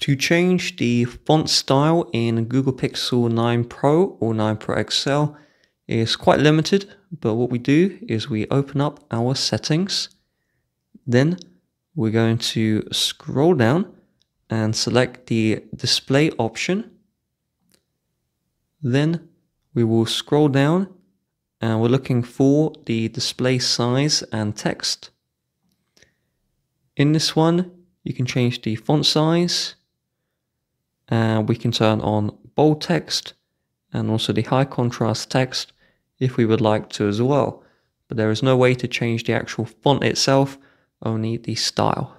To change the font style in Google Pixel 9 Pro or 9 Pro XL is quite limited, but what we do is we open up our settings. Then we're going to scroll down and select the display option. Then we will scroll down and we're looking for the display size and text. In this one, you can change the font size, and we can turn on bold text and also the high contrast text if we would like to as well. But there is no way to change the actual font itself, only the style.